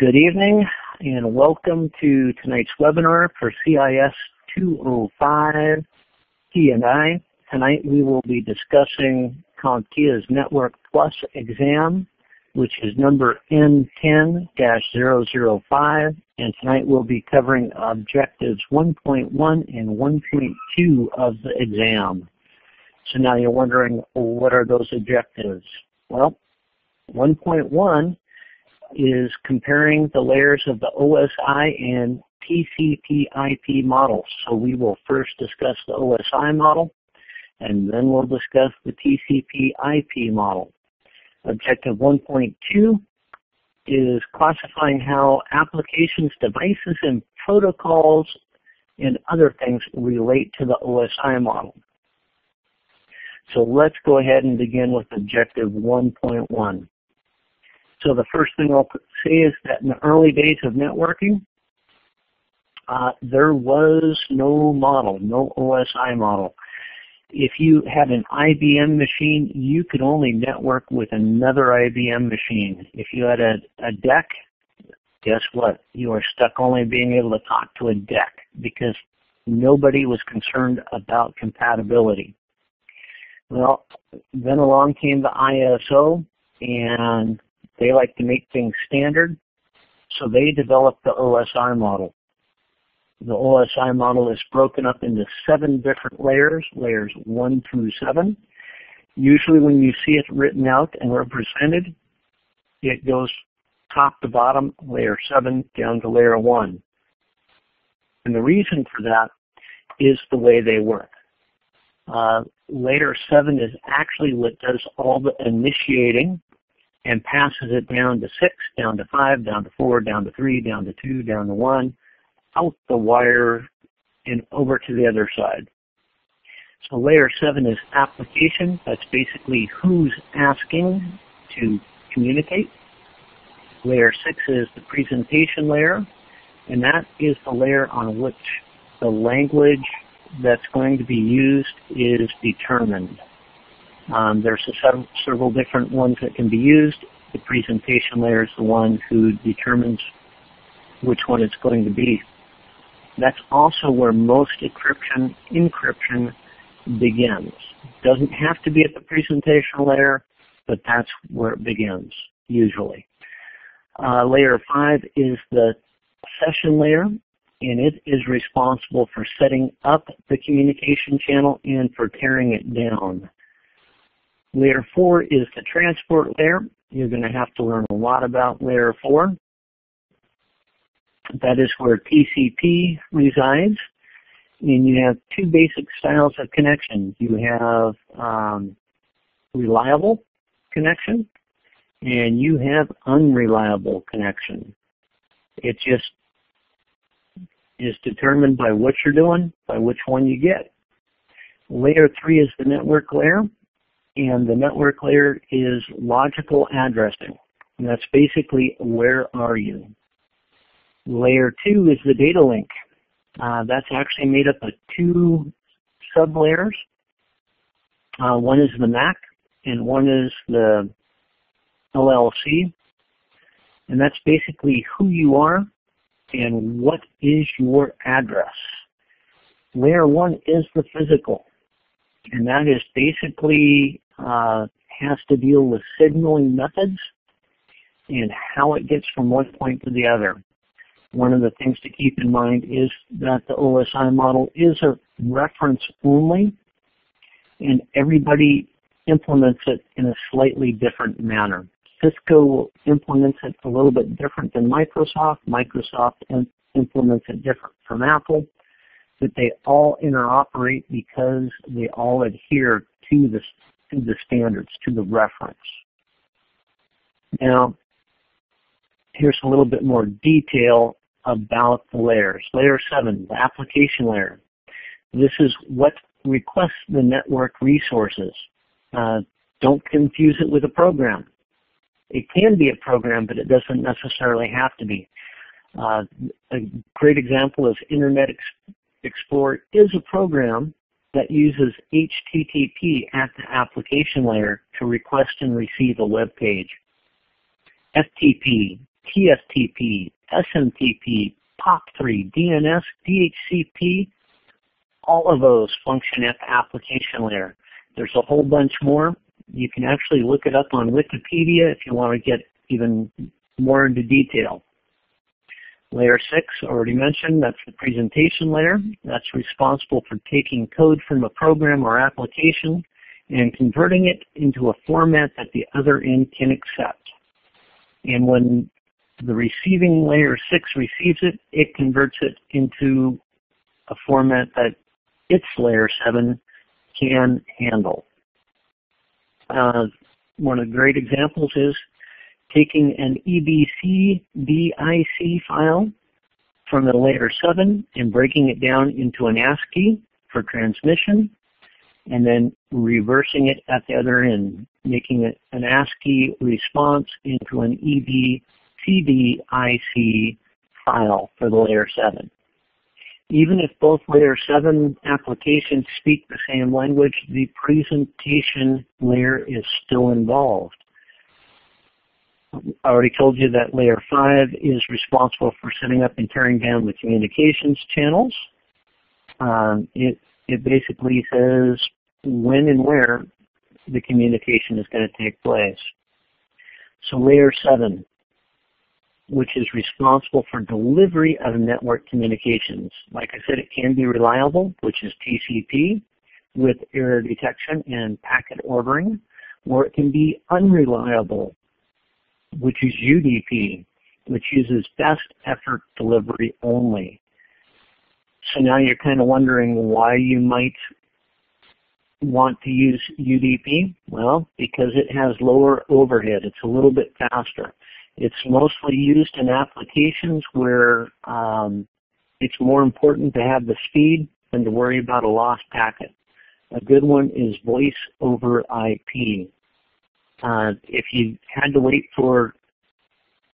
Good evening and welcome to tonight's webinar for CIS 205 T&I. Tonight we will be discussing CompTIA's Network Plus exam, which is number N10-005, and tonight we'll be covering objectives 1.1 and 1.2 of the exam. So now you're wondering, what are those objectives? Well, 1.1 is comparing the layers of the OSI and TCP IP models. So we will first discuss the OSI model, and then we'll discuss the TCP IP model. Objective 1.2 is classifying how applications, devices, and protocols and other things relate to the OSI model. So let's go ahead and begin with objective 1.1. So the first thing I'll say is that in the early days of networking, uh, there was no model, no OSI model. If you had an IBM machine, you could only network with another IBM machine. If you had a, a DEC, guess what? You are stuck only being able to talk to a DEC because nobody was concerned about compatibility. Well, then along came the ISO, and they like to make things standard, so they developed the OSI model. The OSI model is broken up into seven different layers, layers one through seven. Usually when you see it written out and represented, it goes top to bottom, layer seven down to layer one. And the reason for that is the way they work. Uh, layer seven is actually what does all the initiating and passes it down to six, down to five, down to four, down to three, down to two, down to one, out the wire and over to the other side. So layer seven is application. That's basically who's asking to communicate. Layer six is the presentation layer, and that is the layer on which the language that's going to be used is determined. Um, there's several, different ones that can be used. The presentation layer is the one who determines which one it's going to be. That's also where most encryption, encryption begins. Doesn't have to be at the presentation layer, but that's where it begins, usually. Uh, layer 5 is the session layer, and it is responsible for setting up the communication channel and for tearing it down. Layer 4 is the transport layer. You're going to have to learn a lot about layer 4. That is where TCP resides. And you have two basic styles of connection. You have um, reliable connection and you have unreliable connection. It just is determined by what you're doing, by which one you get. Layer 3 is the network layer and the network layer is logical addressing. And that's basically where are you. Layer 2 is the data link. Uh, that's actually made up of two sub-layers. Uh, one is the MAC and one is the LLC. And that's basically who you are and what is your address. Layer 1 is the physical and that is basically uh, has to deal with signaling methods and how it gets from one point to the other. One of the things to keep in mind is that the OSI model is a reference only, and everybody implements it in a slightly different manner. Cisco implements it a little bit different than Microsoft. Microsoft implements it different from Apple that they all interoperate because they all adhere to the, to the standards, to the reference. Now, here's a little bit more detail about the layers. Layer 7, the application layer. This is what requests the network resources. Uh, don't confuse it with a program. It can be a program, but it doesn't necessarily have to be. Uh, a great example is Internet Explorer is a program that uses HTTP at the application layer to request and receive a web page. FTP TFTP, SMTP, POP3, DNS, DHCP, all of those function at the application layer. There's a whole bunch more. You can actually look it up on Wikipedia if you want to get even more into detail. Layer 6, already mentioned, that's the presentation layer. That's responsible for taking code from a program or application and converting it into a format that the other end can accept. And when the receiving layer 6 receives it, it converts it into a format that its layer 7 can handle. Uh, one of the great examples is taking an EBC DIC file from the layer 7 and breaking it down into an ASCII for transmission and then reversing it at the other end, making it an ASCII response into an EBCDIC file for the layer 7. Even if both layer 7 applications speak the same language, the presentation layer is still involved. I already told you that layer 5 is responsible for setting up and tearing down the communications channels. Um, it, it basically says when and where the communication is going to take place. So layer 7, which is responsible for delivery of network communications. Like I said, it can be reliable, which is TCP, with error detection and packet ordering, or it can be unreliable, which is UDP, which uses best effort delivery only. So now you're kind of wondering why you might want to use UDP? Well, because it has lower overhead. It's a little bit faster. It's mostly used in applications where um, it's more important to have the speed than to worry about a lost packet. A good one is voice over IP. Uh, if you had to wait for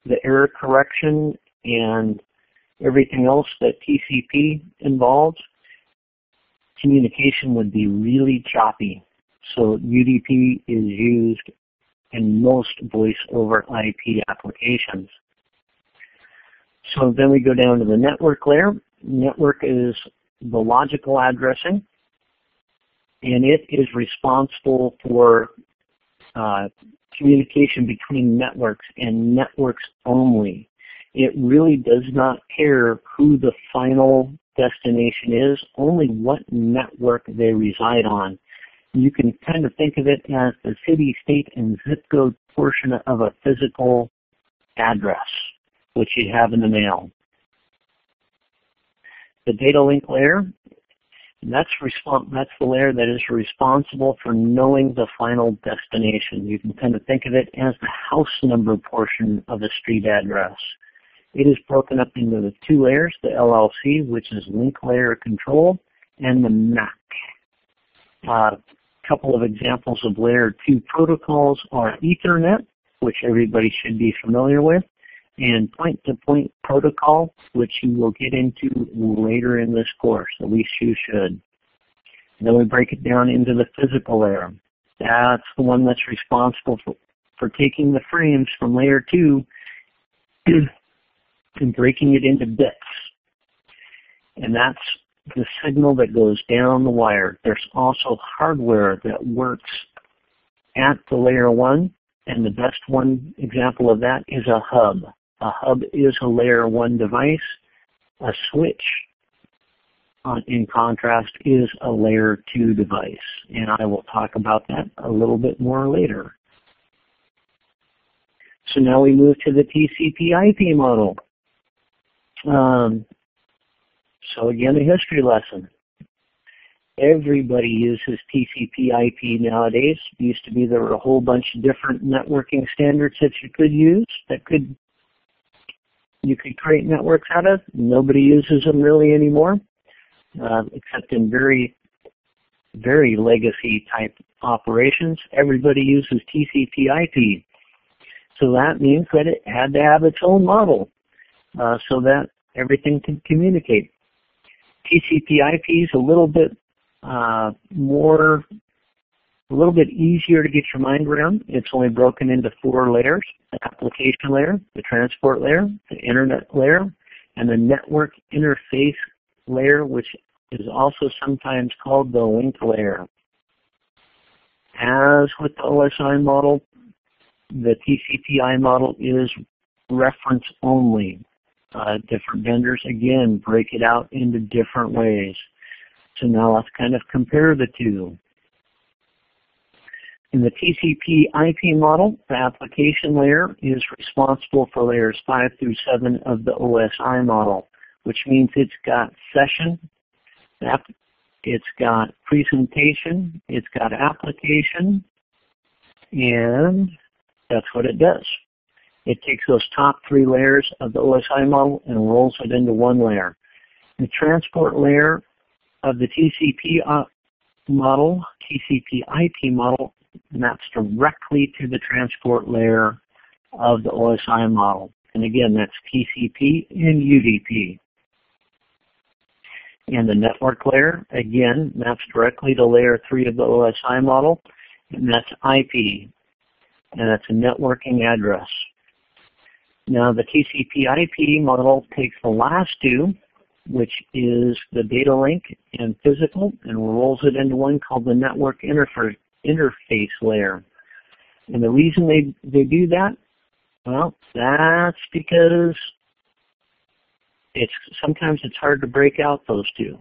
the error correction and everything else that TCP involves, communication would be really choppy. So UDP is used in most voice over IP applications. So then we go down to the network layer. Network is the logical addressing, and it is responsible for uh, communication between networks and networks only. It really does not care who the final destination is, only what network they reside on. You can kind of think of it as the city, state, and zip code portion of a physical address, which you have in the mail. The data link layer, that's, that's the layer that is responsible for knowing the final destination. You can kind of think of it as the house number portion of a street address. It is broken up into the two layers, the LLC, which is link layer control, and the MAC. A uh, couple of examples of layer 2 protocols are Ethernet, which everybody should be familiar with, and point-to-point -point protocol, which you will get into later in this course, at least you should. And then we break it down into the physical layer. That's the one that's responsible for, for taking the frames from layer 2 and breaking it into bits. And that's the signal that goes down the wire. There's also hardware that works at the layer one, and the best one example of that is a hub. A hub is a layer one device. A switch, uh, in contrast, is a layer two device, and I will talk about that a little bit more later. So now we move to the TCP IP model. Um, so again, a history lesson. Everybody uses TCP IP nowadays. It used to be there were a whole bunch of different networking standards that you could use that could you could create networks out of. Nobody uses them really anymore, uh, except in very very legacy type operations. Everybody uses TCP IP. So that means that it had to have its own model uh, so that everything can communicate. TCP IP is a little bit uh, more a little bit easier to get your mind around. It's only broken into four layers, the application layer, the transport layer, the internet layer, and the network interface layer, which is also sometimes called the link layer. As with the OSI model, the TCP/IP model is reference only. Uh, different vendors, again, break it out into different ways. So now let's kind of compare the two. In the TCP IP model, the application layer is responsible for layers 5 through 7 of the OSI model, which means it's got session, it's got presentation, it's got application, and that's what it does. It takes those top three layers of the OSI model and rolls it into one layer. The transport layer of the TCP uh, model, TCP IP model, maps directly to the transport layer of the OSI model. And again, that's TCP and UDP. And the network layer, again, maps directly to layer 3 of the OSI model, and that's IP, and that's a networking address. Now the TCP IP model takes the last two, which is the data link and physical, and rolls it into one called the network interface layer. And the reason they, they do that, well, that's because it's sometimes it's hard to break out those two.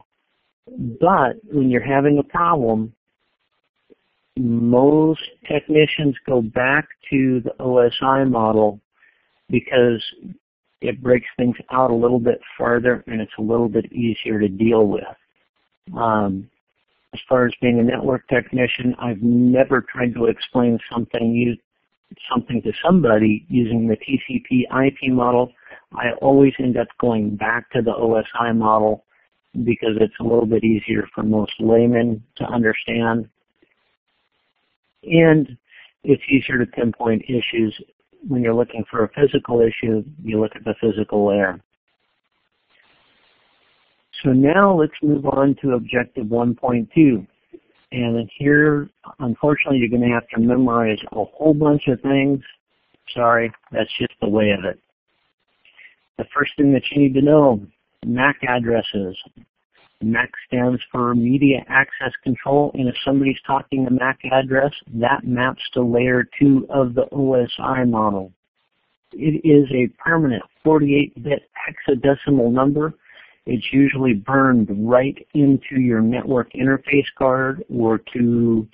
But when you're having a problem, most technicians go back to the OSI model because it breaks things out a little bit farther and it's a little bit easier to deal with. Um, as far as being a network technician, I've never tried to explain something something to somebody using the TCP IP model. I always end up going back to the OSI model because it's a little bit easier for most laymen to understand. And it's easier to pinpoint issues when you're looking for a physical issue, you look at the physical layer. So now let's move on to objective 1.2. And here, unfortunately, you're going to have to memorize a whole bunch of things. Sorry, that's just the way of it. The first thing that you need to know, MAC addresses. MAC stands for Media Access Control, and if somebody's talking a MAC address, that maps to layer 2 of the OSI model. It is a permanent 48-bit hexadecimal number. It's usually burned right into your network interface card or to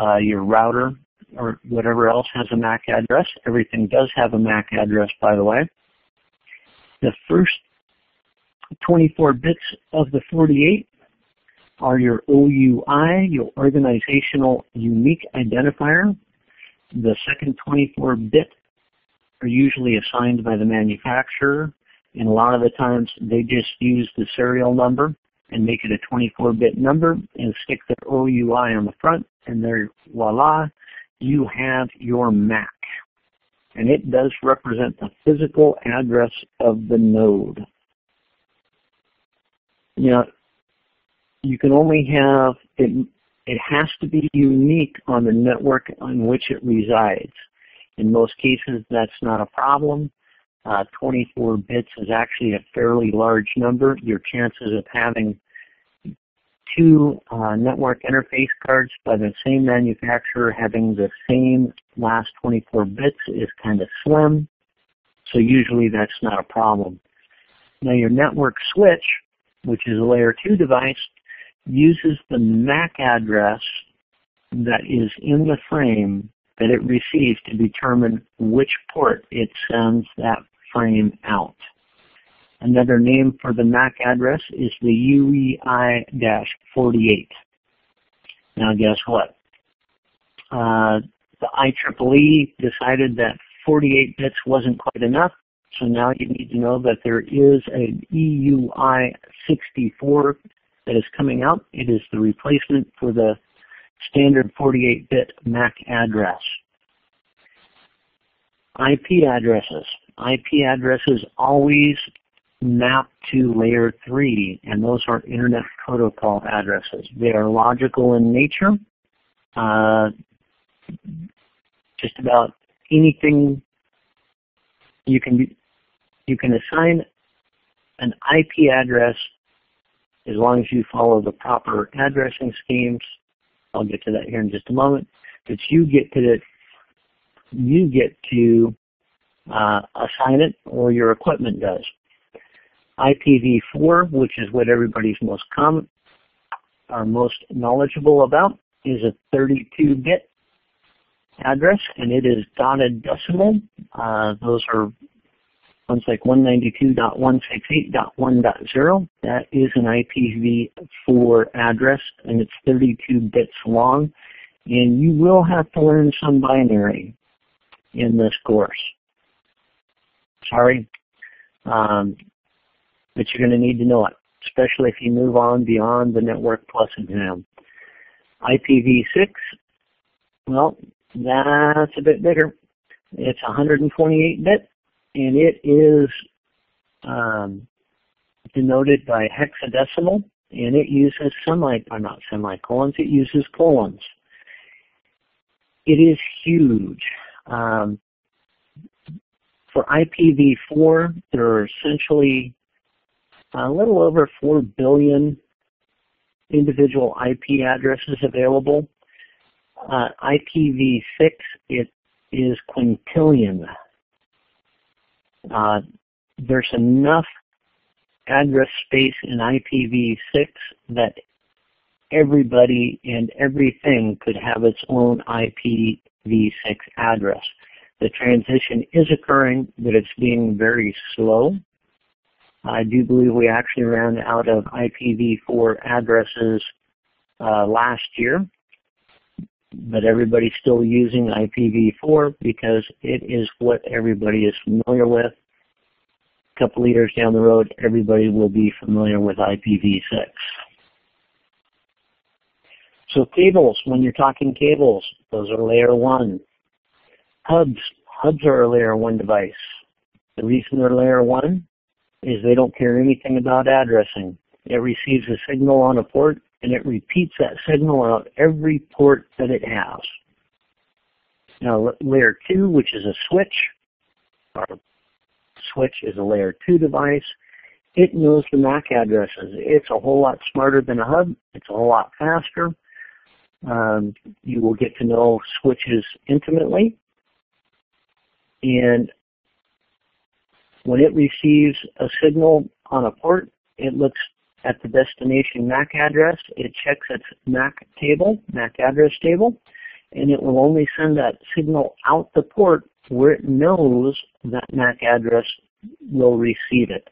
uh, your router or whatever else has a MAC address. Everything does have a MAC address, by the way. The first 24 bits of the 48 are your OUI, your organizational unique identifier. The second 24 bit are usually assigned by the manufacturer, and a lot of the times they just use the serial number and make it a 24-bit number and stick their OUI on the front, and there, voila, you have your MAC. And it does represent the physical address of the node know, you can only have it. It has to be unique on the network on which it resides. In most cases, that's not a problem. Uh, 24 bits is actually a fairly large number. Your chances of having two uh, network interface cards by the same manufacturer having the same last 24 bits is kind of slim. So usually that's not a problem. Now your network switch which is a layer 2 device, uses the MAC address that is in the frame that it receives to determine which port it sends that frame out. Another name for the MAC address is the UEI-48. Now guess what? Uh, the IEEE decided that 48 bits wasn't quite enough, so now you need to know that there is an EUI 64 that is coming out. It is the replacement for the standard 48-bit MAC address. IP addresses. IP addresses always map to layer 3, and those are Internet Protocol addresses. They are logical in nature. uh, just about anything you can you can assign an IP address as long as you follow the proper addressing schemes. I'll get to that here in just a moment. But you get to the, you get to uh, assign it, or your equipment does. IPv4, which is what everybody's most common, are most knowledgeable about, is a 32-bit address, and it is dotted decimal. Uh, those are ones like 192.168.1.0. That is an IPv4 address, and it's 32 bits long. And you will have to learn some binary in this course. Sorry, um, but you're going to need to know it, especially if you move on beyond the Network Plus exam. IPv6, well, that's a bit bigger. It's 128-bit, and it is um, denoted by hexadecimal, and it uses semi, or not semicolons, it uses colons. It is huge. Um, for IPv4, there are essentially a little over 4 billion individual IP addresses available. Uh, IPv6, it is quintillion. Uh, there's enough address space in IPv6 that everybody and everything could have its own IPv6 address. The transition is occurring, but it's being very slow. I do believe we actually ran out of IPv4 addresses uh, last year, but everybody's still using IPv4 because it is what everybody is familiar with. A couple years down the road, everybody will be familiar with IPv6. So cables, when you're talking cables, those are layer one. Hubs, hubs are a layer one device. The reason they're layer one is they don't care anything about addressing. It receives a signal on a port and it repeats that signal out every port that it has. Now layer two, which is a switch, or switch is a layer two device, it knows the MAC addresses. It's a whole lot smarter than a hub. It's a whole lot faster. Um, you will get to know switches intimately. And when it receives a signal on a port, it looks at the destination MAC address. It checks its MAC table, MAC address table, and it will only send that signal out the port where it knows that MAC address will receive it.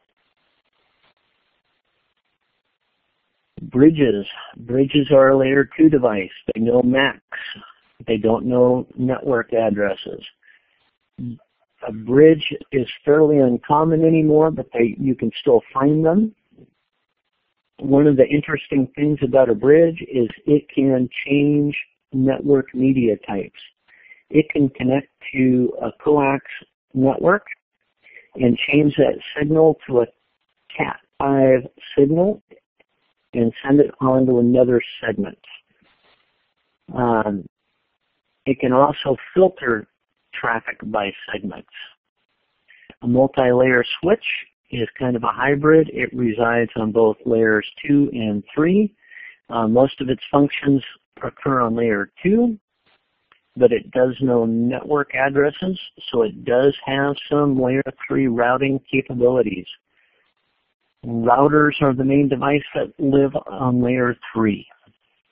Bridges. Bridges are a layer 2 device. They know MACs. They don't know network addresses. A bridge is fairly uncommon anymore, but they, you can still find them. One of the interesting things about a bridge is it can change network media types. It can connect to a coax network and change that signal to a Cat5 signal and send it on to another segment. Um, it can also filter traffic by segments. A multi-layer switch is kind of a hybrid. It resides on both layers 2 and 3. Uh, most of its functions occur on layer 2, but it does know network addresses, so it does have some layer 3 routing capabilities. Routers are the main device that live on layer 3.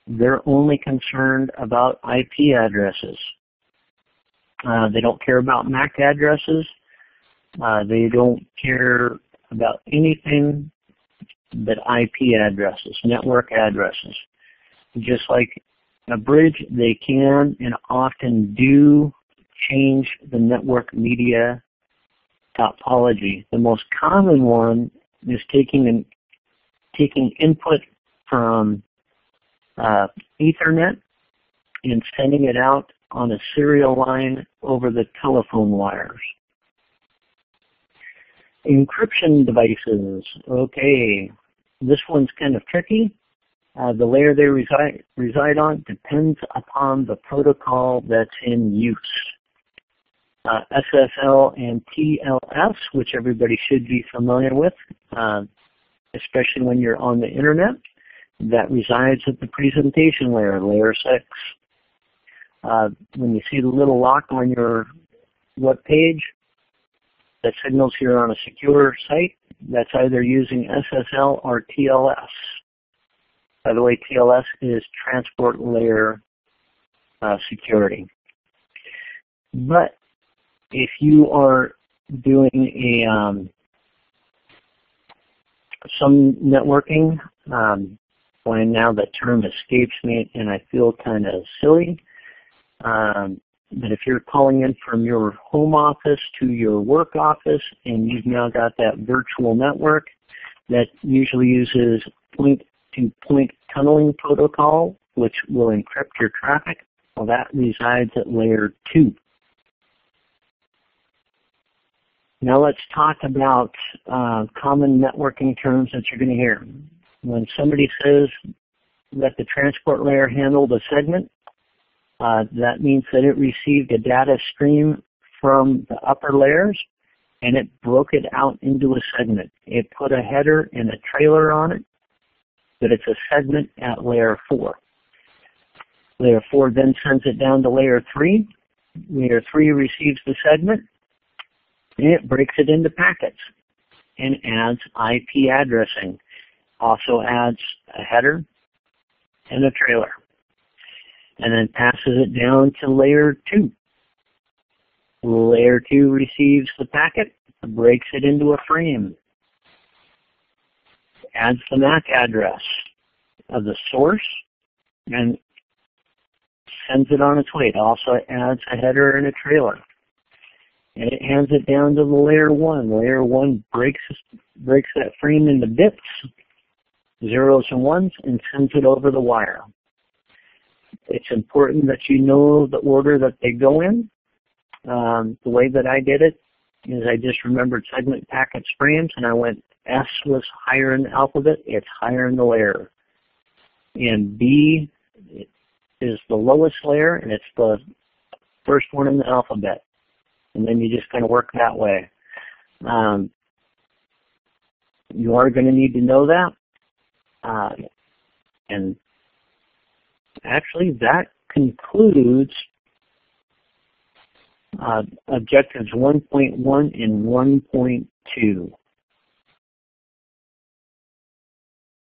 They're only concerned about IP addresses. Uh, they don't care about MAC addresses. Uh, they don't care about anything but IP addresses, network addresses. Just like a bridge, they can and often do change the network media topology. The most common one is taking an, taking input from uh, Ethernet and sending it out on a serial line over the telephone wires. Encryption devices. Okay, this one's kind of tricky. Uh, the layer they reside, reside on depends upon the protocol that's in use. Uh, SSL and TLS, which everybody should be familiar with, uh, especially when you're on the internet, that resides at the presentation layer, layer 6. Uh, when you see the little lock on your web page that signals you're on a secure site, that's either using SSL or TLS. By the way, TLS is Transport Layer uh, Security. But if you are doing a um, some networking, um, now the term escapes me and I feel kind of silly, um, but if you're calling in from your home office to your work office and you've now got that virtual network that usually uses point-to-point tunneling protocol, which will encrypt your traffic, well that resides at layer 2. Now let's talk about uh, common networking terms that you're going to hear. When somebody says that the transport layer handled a segment, uh, that means that it received a data stream from the upper layers and it broke it out into a segment. It put a header and a trailer on it, but it's a segment at layer 4. Layer 4 then sends it down to layer 3. Layer 3 receives the segment and it breaks it into packets and adds IP addressing. Also adds a header and a trailer. And then passes it down to layer 2. Layer 2 receives the packet, breaks it into a frame, adds the MAC address of the source, and sends it on its way. It also adds a header and a trailer and it hands it down to the layer one. Layer one breaks breaks that frame into bits, zeros and ones, and sends it over the wire. It's important that you know the order that they go in. Um, the way that I did it is I just remembered segment packets frames, and I went S was higher in the alphabet, it's higher in the layer. And B is the lowest layer, and it's the first one in the alphabet and then you just kind of work that way. Um, you are going to need to know that. Uh, and actually, that concludes uh, objectives 1.1 and 1.2.